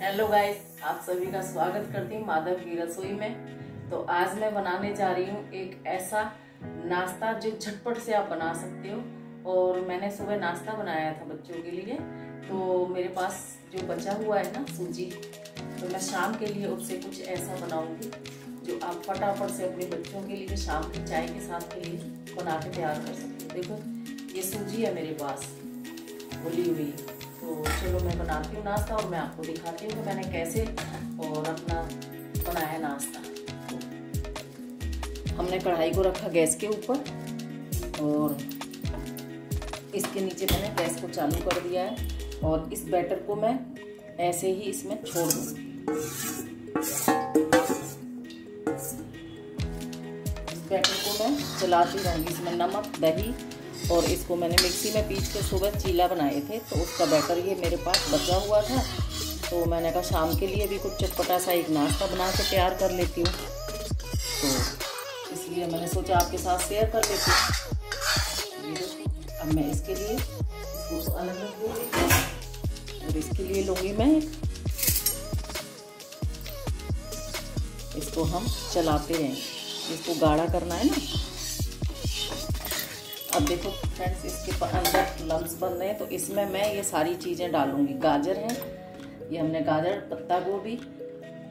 Hello guys आप सभी का स्वागत करती हूँ माधव की रसोई में। तो आज मैं बनाने जा रही हूँ एक ऐसा नाश्ता जो झटपट से आप बना सकते हो। और मैंने सुबह नाश्ता बनाया था बच्चों के लिए। तो मेरे पास जो बचा हुआ है ना सूजी तो मैं शाम के लिए उससे कुछ ऐसा बनाऊँगी, जो आप फटाफट से अपने बच्चों के लिए, शाम की चाय के साथ के लिए बना के तैयार कर सकते हो। देखो, ये सूजी है मेरे पास खुली हुई। तो चलो मैं बनाती हूँ नाश्ता और मैं आपको दिखाती हूँ कि मैंने कैसे और अपना बनाया नाश्ता। हमने कढ़ाई को रखा गैस के ऊपर और इसके नीचे मैंने गैस को चालू कर दिया है और इस बैटर को मैं ऐसे ही इसमें छोड़ दूँ बैटर को मैं चलाती रहूँगी इसमें नमक, दही और इसको मैंने मिक्सी में पीस के सुबह चीला बनाए थे तो उसका बैटर ये मेरे पास बचा हुआ था। तो मैंने कहा शाम के लिए भी कुछ चटपटा सा एक नाश्ता बना के तैयार कर लेती हूँ। तो इसलिए मैंने सोचा आपके साथ शेयर कर लेती हूँ। अब मैं इसके लिए अलग और इसके लिए लूँगी मैं। इसको हम चलाते रहेंगे इसको गाढ़ा करना है ना? अब देखो फ्रेंड्स इसके अंदर लम्स बन रहे हैं तो इसमें मैं ये सारी चीज़ें डालूँगी। गाजर है, ये हमने गाजर, पत्ता गोभी,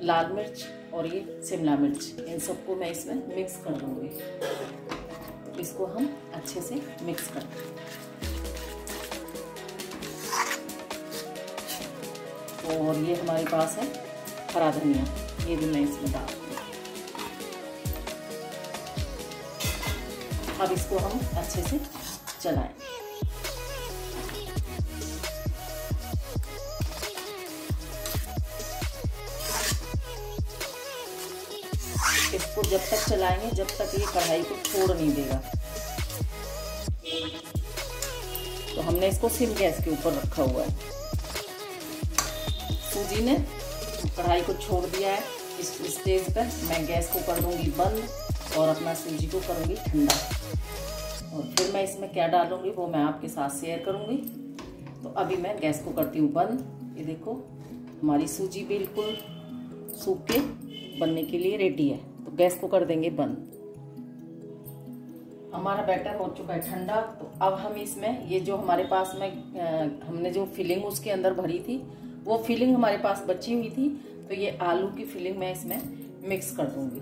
लाल मिर्च और ये शिमला मिर्च। इन सबको मैं इसमें मिक्स कर दूँगी। तो इसको हम अच्छे से मिक्स कर और ये हमारे पास है हरा धनिया, ये भी मैं इसमें डाल अब इसको हम अच्छे से चलाएँ। इसको जब तक चलाएँगे, जब तक ये कढ़ाई को छोड़ नहीं देगा। तो हमने इसको सिम गैस के ऊपर रखा हुआ है। सूजी ने कढ़ाई को छोड़ दिया है। इस स्टेज पर मैं गैस को कर दूँगी बंद और अपना सूजी को करूँगी ठंडा। मैं इसमें क्या डालूँगी, वो मैं आपके साथ शेयर करूँगी। तो अभी मैं गैस को करती हूँ बंद। ये देखो, हमारी सूजी बिल्कुल सूख के बनने के लिए रेडी है। तो गैस को कर देंगे बंद। हमारा बैटर हो चुका है ठंडा। तो अब हम इसमें, ये जो हमारे पास में हमने जो फिलिंग उसके अंदर भरी थी, वो फिलिंग हमारे पास बची हुई थी। तो ये आलू की फिलिंग मैं इसमें मिक्स कर दूँगी।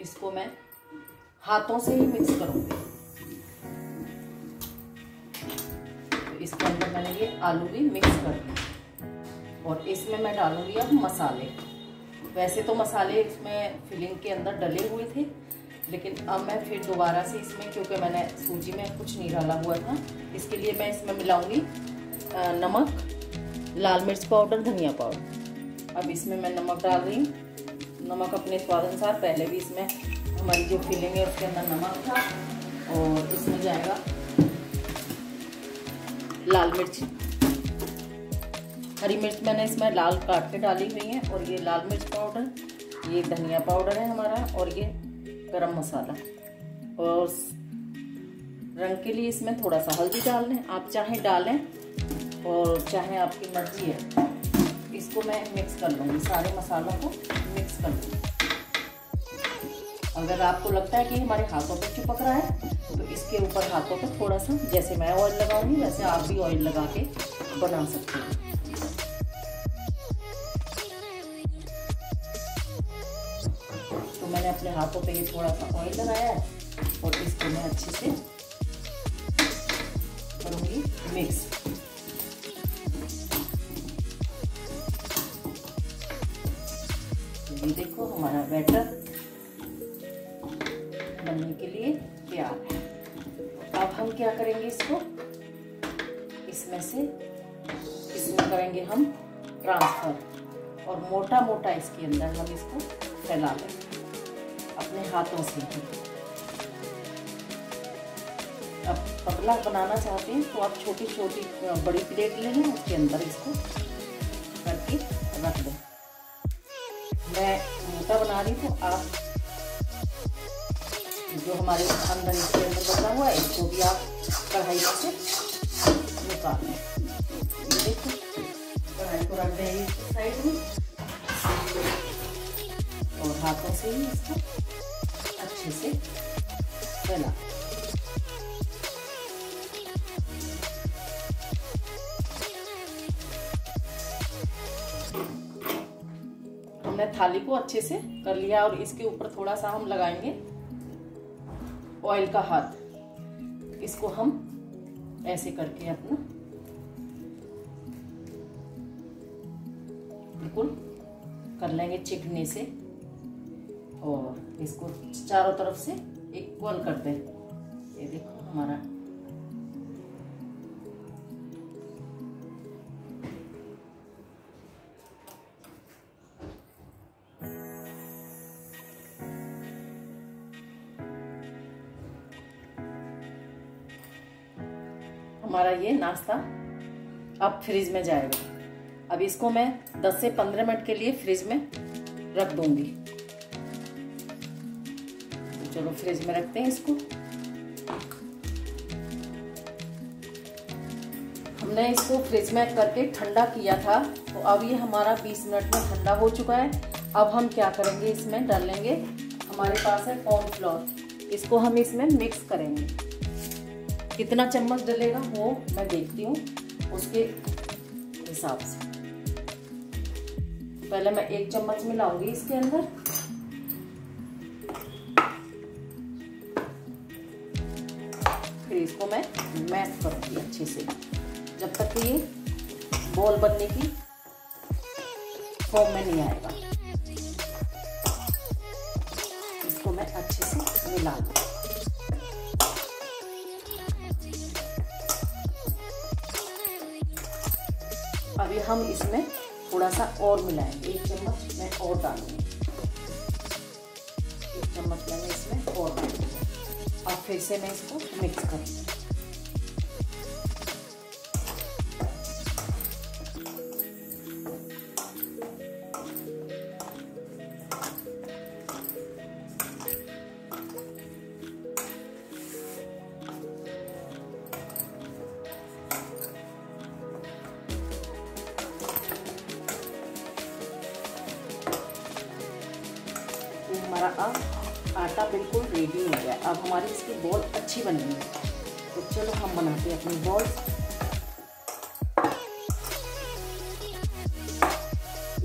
इसको मैं हाथों से ही मिक्स करूँगी। तो इसके अंदर मैंने ये आलू भी मिक्स कर दिए। और इसमें मैं डालूँगी अब मसाले। वैसे तो मसाले इसमें फिलिंग के अंदर डले हुए थे, लेकिन अब मैं फिर दोबारा से इसमें, क्योंकि मैंने सूजी में कुछ नहीं डाला हुआ था, इसके लिए मैं इसमें मिलाऊँगी नमक, लाल मिर्च पाउडर, धनिया पाउडर। अब इसमें मैं नमक डाल रही हूँ। नमक अपने स्वाद अनुसार, पहले भी इसमें हमारी जो फिलिंग है उसके अंदर नमक था और इसमें जाएगा लाल मिर्च। हरी मिर्च मैंने इसमें लाल काट के डाली हुई है और ये लाल मिर्च पाउडर, ये धनिया पाउडर है हमारा और ये गरम मसाला। और रंग के लिए इसमें थोड़ा सा हल्दी डाल लें आप चाहे डालें और चाहे आपकी मर्ज़ी है। इसको मैं मिक्स कर लूँगी, सारे मसालों को मिक्स कर लूँगी। अगर आपको लगता है कि हमारे हाथों पर चिपक रहा है तो इसके ऊपर हाथों पर थोड़ा सा जैसे मैं ऑयल लगाऊँगी, वैसे आप भी ऑयल लगा के बना सकते हैं। तो मैंने अपने हाथों पे ये थोड़ा सा ऑयल लगाया है, और इसको मैं अच्छे से करूँगी मिक्स ये देखो हमारा बैटर बनने के लिए तैयार है। अब हम क्या करेंगे इसको? इसमें से, इसमें करेंगे हम ट्रांसफ़र और मोटा मोटा इसके अंदर हम इसको फैला लेंगे अपने हाथों से ही। अब पतला बनाना चाहते हैं तो आप छोटी छोटी बड़ी प्लेट ले लें, उसके अंदर इसको करके रख दें। मैं मोटा बना रही हूँ, आप जो हमारे अंदर इसके अंदर बचा हुआ है, इसको भी आप कढ़ाई से निकाल। लें कढ़ाई को रख देंगे साइड में। और हाथों से ही इसको अच्छे से फैला हमने थाली को अच्छे से कर लिया और इसके ऊपर थोड़ा सा हम लगाएँगे ऑयल का हाथ। इसको हम ऐसे करके अपना बिल्कुल कर लेंगे चिकने से और इसको चारों तरफ़ से इक्वल कर दें ये देखो हमारा हमारा ये नाश्ता अब फ्रिज में जाएगा। अब इसको मैं 10 से 15 मिनट के लिए फ्रिज में रख दूँगी। तो चलो फ्रिज में रखते हैं इसको। हमने इसको फ्रिज में करके ठंडा किया था तो अब ये हमारा 20 मिनट में ठंडा हो चुका है। अब हम क्या करेंगे, इसमें डालेंगे। हमारे पास है कॉर्नफ्लोर इसको हम इसमें मिक्स करेंगे। कितना चम्मच डलेगा वो मैं देखती हूँ उसके हिसाब से। पहले मैं एक चम्मच मिलाऊँगी इसके अंदर। फिर इसको मैं मैश करूँगी अच्छे से। जब तक ये बॉल बनने की फॉर्म में नहीं आएगा। इसको मैं अच्छे से मिला दूँ अभी हम इसमें थोड़ा सा और मिलाएँगे। एक चम्मच मैं और डालूँगी। एक चम्मच मैंने इसमें और डालूँगी अब फिर से मैं इसको मिक्स करूँगी। हमारा अब आटा बिल्कुल रेडी हो गया। अब हमारी इसकी बॉल अच्छी बन गई तो चलो हम बनाते हैं अपनी बॉल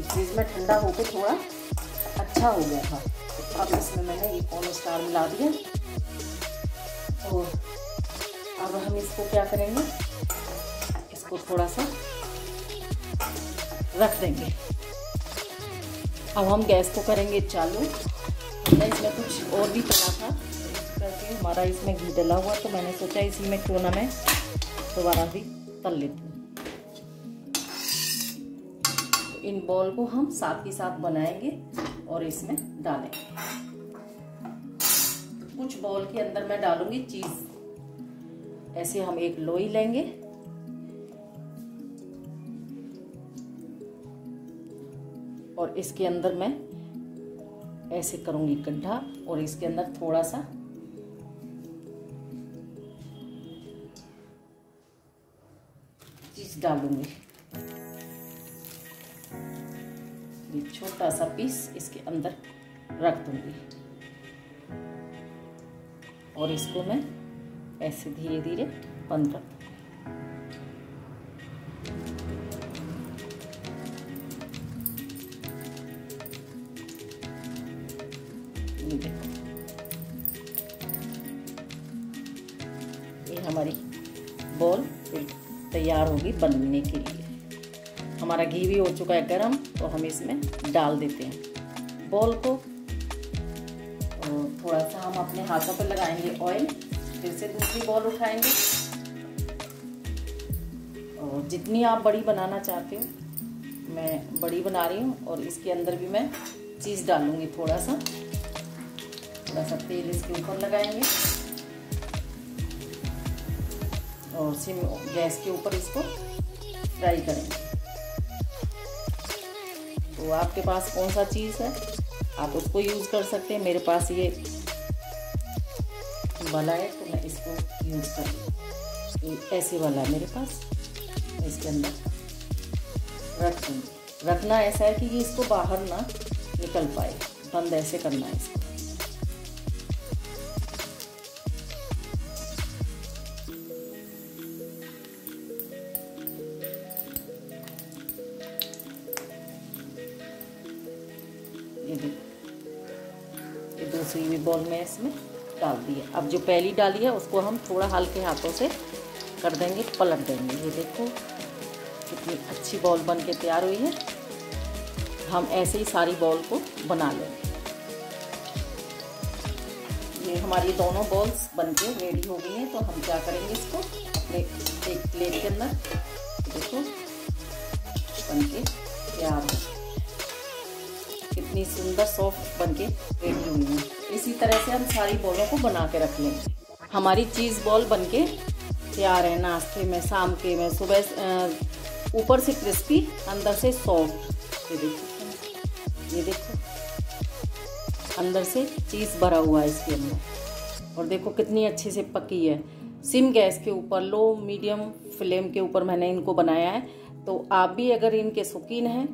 फ्रिज में ठंडा होकर थोड़ा अच्छा हो गया था। अब इसमें मैंने एक कॉर्न स्टार मिला दिया। और अब हम इसको क्या करेंगे? इसको थोड़ा सा रख देंगे। अब हम गैस को करेंगे चालू। हमने इसमें कुछ और भी तला था। करके हमारा इसमें घी डला हुआ तो मैंने सोचा इसी में क्यों ना मैं दोबारा भी तल लेती हूँ। तो इन बॉल को हम साथ ही साथ बनाएँगे और इसमें डालेंगे। तो कुछ बॉल के अंदर मैं डालूँगी चीज़। ऐसे हम एक लोई लेंगे। और इसके अंदर मैं ऐसे करूँगी गड्ढा और इसके अंदर थोड़ा सा चीज़ डालूँगी। ये छोटा सा पीस इसके अंदर रख दूँगी। और इसको मैं ऐसे धीरे धीरे बंद रख देखो ये हमारी बॉल तैयार होगी बनने के लिए। हमारा घी भी हो चुका है गरम तो हम इसमें डाल देते हैं। बॉल को और थोड़ा सा हम अपने हाथों पर लगाएँगे ऑयल फिर से दूसरी बॉल उठाएँगे। और जितनी आप बड़ी बनाना चाहते हो, मैं बड़ी बना रही हूँ और इसके अंदर भी मैं चीज़ डालूँगी थोड़ा सा थोड़ा सा तेल इसके ऊपर लगाएँगे। और सिम गैस के ऊपर इसको फ्राई करेंगे। तो आपके पास कौन सा चीज़ है? आप उसको यूज़ कर सकते हैं। मेरे पास ये वाला है तो मैं इसको यूज़ कर ऐसे वाला है मेरे पास। इसके अंदर रख रखना ऐसा है कि ये इसको बाहर ना निकल पाए। बंद ऐसे करना है इसको। बॉल में इसमें डाल दी है अब जो पहली डाली है, उसको हम थोड़ा हल्के हाथों से कर देंगे, पलट देंगे। ये देखो, कितनी अच्छी बॉल बन के तैयार हुई है। हम ऐसे ही सारी बॉल को बना लेंगे ये हमारी दोनों बॉल्स बन के रेडी हो गई हैं। तो हम क्या करेंगे इसको? अपने एक प्लेट के अंदर देखो, बन के तैयार हो। कितनी सुंदर सॉफ्ट बन के रेडी हुई है। इसी तरह से हम सारी बॉलों को बना के रख लेंगे हमारी चीज़ बॉल बन के तैयार है, नाश्ते में, शाम के में। सुबह ऊपर से क्रिस्पी, अंदर से सॉफ्ट। ये देखो ये देखो। अंदर से चीज़ भरा हुआ है इसके अंदर। और देखो कितनी अच्छे से पकी है। सिम गैस के ऊपर लो, मीडियम फ्लेम के ऊपर मैंने इनको बनाया है। तो आप भी अगर इनके शौकीन हैं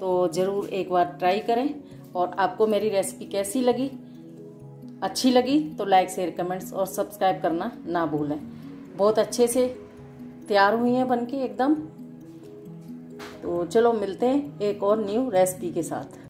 तो ज़रूर एक बार ट्राई करें। और आपको मेरी रेसिपी कैसी लगी अच्छी लगी तो लाइक, शेयर, कमेंट्स और सब्सक्राइब करना ना भूलें। बहुत अच्छे से तैयार हुई हैं बनके एकदम। तो चलो मिलते हैं एक और न्यू रेसिपी के साथ।